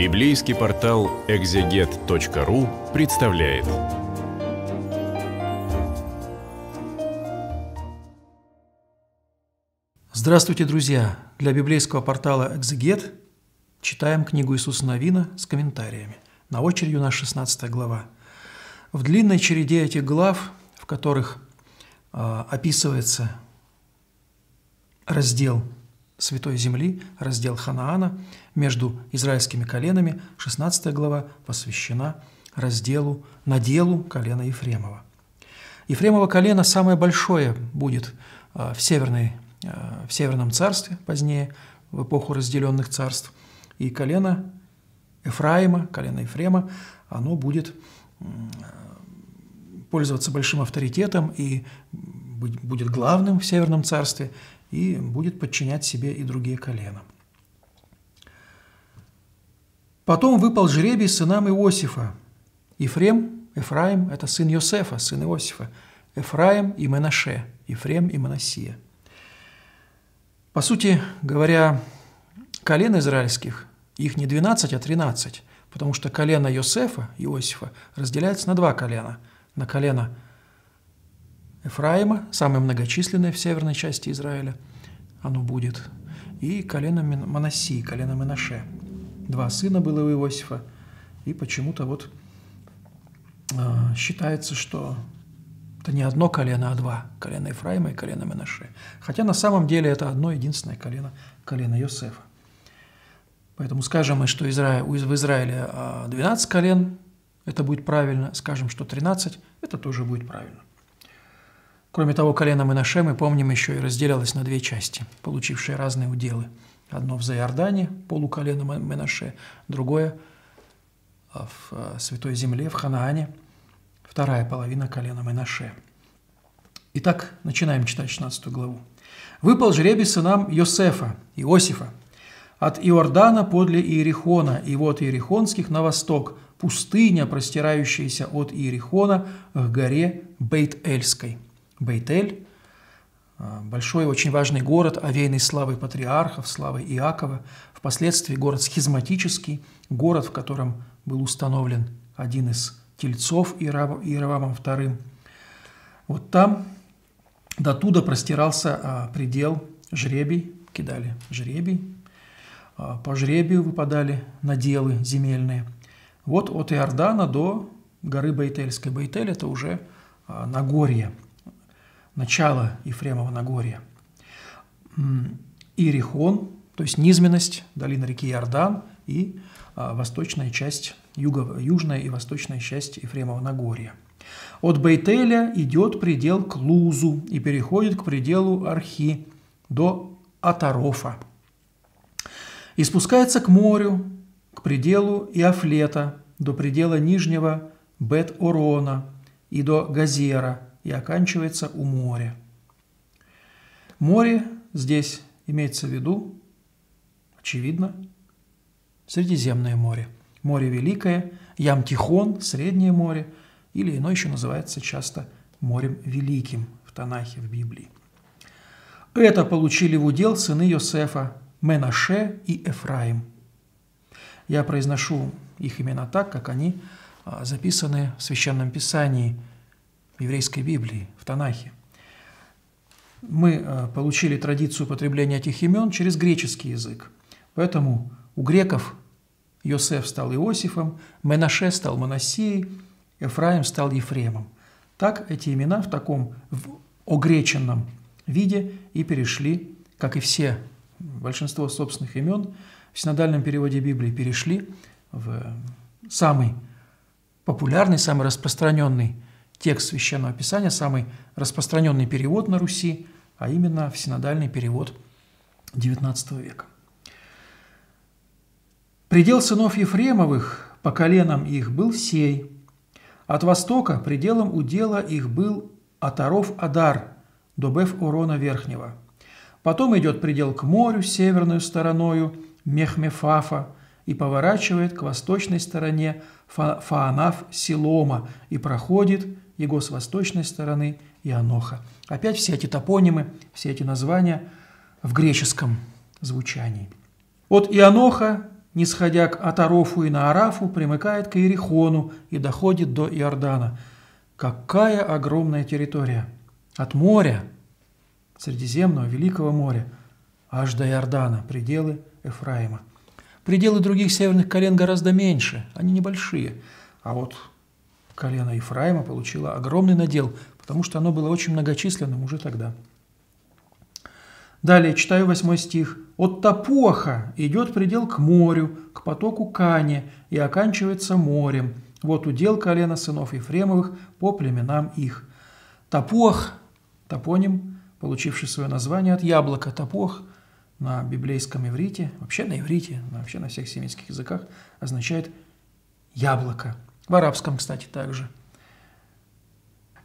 Библейский портал экзегет.ру представляет. Здравствуйте, друзья! Для библейского портала «Экзегет» читаем книгу Иисуса Новина с комментариями. На очереди у нас 16 глава. В длинной череде этих глав, в которых э, описывается раздел Святой Земли, раздел Ханаана, между израильскими коленами, 16 глава посвящена разделу, наделу колена Ефремова. Ефремово колено самое большое будет а, в, северной, а, в Северном царстве позднее, в эпоху разделенных царств. И колено Ефраима, колено Ефрема, оно будет пользоваться большим авторитетом и будет главным в Северном царстве – и будет подчинять себе и другие колена. Потом выпал жребий сынам Иосифа. Ефрем, Ефраим – это сын Йосефа, сын Иосифа. Ефраим и Менаше, Ефрем и Манасия. По сути говоря, колен израильских, их не 12, а 13, потому что колено Йосефа, Иосифа, разделяется на два колена. На колено Ефраима, самое многочисленное в северной части Израиля, оно будет, и колено Манасии, колено Менаше. Два сына было у Иосифа, и почему-то вот э, считается, что это не одно колено, а два. Колено Ефраима и колено Менаше. Хотя на самом деле это одно единственное колено, колено Йосефа. Поэтому скажем мы, что в Израиле 12 а, колен, это будет правильно. Скажем, что 13, это тоже будет правильно. Кроме того, колено Менаше, мы помним, еще и разделялось на две части, получившие разные уделы. Одно в Заиордане, полуколено Менаше, другое в э, Святой Земле, в Ханаане, вторая половина колена Менаше. Итак, начинаем читать 16 главу. «Выпал жребий сынам Йосефа, Иосифа, от Иордана подле Иерихона, и вот Иерихонских на восток, пустыня, простирающаяся от Иерихона к горе Бейт-Эльской». Бейтель, большой, очень важный город, овеянный славой патриархов, славой Иакова, впоследствии город схизматический, город, в котором был установлен один из тельцов Иеравамом II. Вот там до туда простирался а, предел жребий, кидали жребий, а, по жребию выпадали наделы земельные. Вот от Иордана до горы Бейтельской. Бейтель – это уже Нагорье – начало Ефремова Нагорья. Иерихон, то есть низменность, долина реки Иордан и а, восточная часть, юго, южная и восточная часть Ефремова Нагорья. От Бейтеля идет предел к Лузу и переходит к пределу Архи до Атарофа. И спускается к морю, к пределу Иофлета, до предела нижнего Бет-Орона и до Газера – и оканчивается у моря. Море здесь имеется в виду, очевидно, Средиземное море. Море Великое, Ям-Тихон, Среднее море, или ино еще называется часто морем Великим в Танахе, в Библии. Это получили в удел сыны Йосефа, Менаше и Эфраим. Я произношу их имена так, как они а, записаны в Священном Писании – еврейской Библии, в Танахе. Мы э, получили традицию употребления этих имен через греческий язык. Поэтому у греков Йосеф стал Иосифом, Менаше стал Моносией, Ефраим стал Ефремом. Так эти имена в таком в огреченном виде и перешли, как и все, большинство собственных имен в синодальном переводе Библии перешли в самый популярный, самый распространенный текст Священного Писания, самый распространенный перевод на Руси, а именно в синодальный перевод XIX века. Предел сынов Ефремовых по коленам их был сей. От востока пределом удела их был Атаров Адар до Беф Урона Верхнего. Потом идет предел к морю северную стороною Мехмефафа и поворачивает к восточной стороне Фаанаф Силома и проходит его с восточной стороны и Аноха. Опять все эти топонимы, все эти названия в греческом звучании. От Ионоха не сходя к Атарофу и Наарафу, примыкает к Иерихону и доходит до Иордана. Какая огромная территория! От моря, Средиземного, Великого моря, аж до Иордана, пределы Эфраима. Пределы других северных колен гораздо меньше, они небольшие. А вот колено Ефраима получило огромный надел, потому что оно было очень многочисленным уже тогда. Далее читаю восьмой стих. «От Тапуаха идет предел к морю, к потоку Кане, и оканчивается морем. Вот удел колена сынов Ефремовых по племенам их». Тапуах – топоним, получивший свое название от яблока. Тапуах на библейском иврите, вообще на иврите, вообще на всех семитских языках, означает яблоко. В арабском, кстати, также.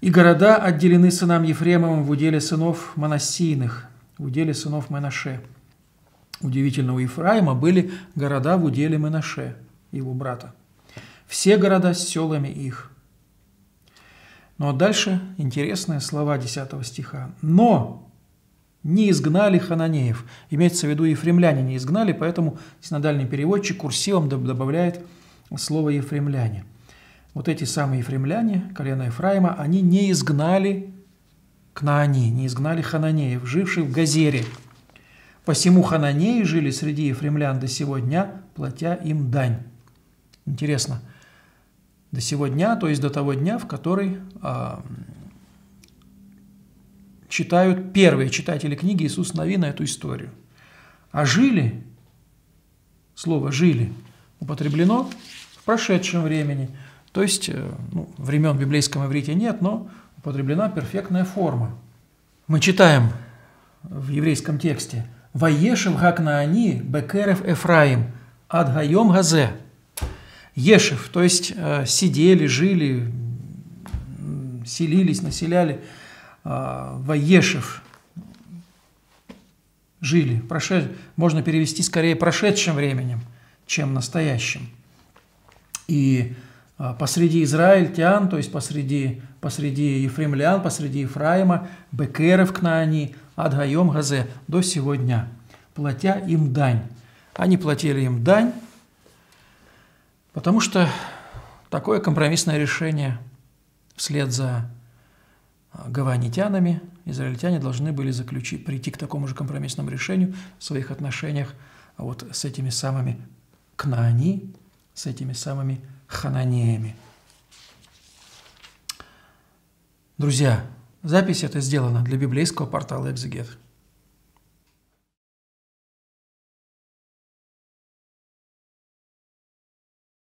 И города отделены сынам Ефремовым в уделе сынов Моносийных, в уделе сынов Менаше. Удивительно, у Ефраима были города в уделе Менаше, его брата. Все города с селами их. Ну а дальше интересные слова 10 стиха. «Но не изгнали хананеев. Имеется в виду ефремляне не изгнали, поэтому синодальный переводчик курсивом добавляет слово ефремляне. Вот эти самые ефремляне, колено Ефраима, они не изгнали Кнаани, не изгнали хананеев, живших в Газере. Посему хананеи жили среди ефремлян до сего дня, платя им дань. Интересно, до сего дня, то есть до того дня, в который а, читают первые читатели книги Иисус Новина эту историю. А жили, слово «жили» употреблено в прошедшем времени, то есть э, ну, времен в библейском иврите нет, но употреблена перфектная форма. Мы читаем в еврейском тексте «Ваешев гакнаани бекерев Эфраим адгайом газе». Ешев, то есть э, сидели, жили, селились, населяли – а, Ваешев жили, прошед... можно перевести скорее прошедшим временем, чем настоящим. И посреди израильтян, то есть посреди, посреди ефремлян, посреди Ефраима, Бекеров Кнаани, Адгаем Газе до сегодня, платя им дань. Они платили им дань, потому что такое компромиссное решение вслед за гаванитянами, израильтяне должны были заключить, прийти к такому же компромиссному решению в своих отношениях вот с этими самыми кнаани, с этими самыми хананеями. Друзья, запись эта сделана для библейского портала «Экзегет».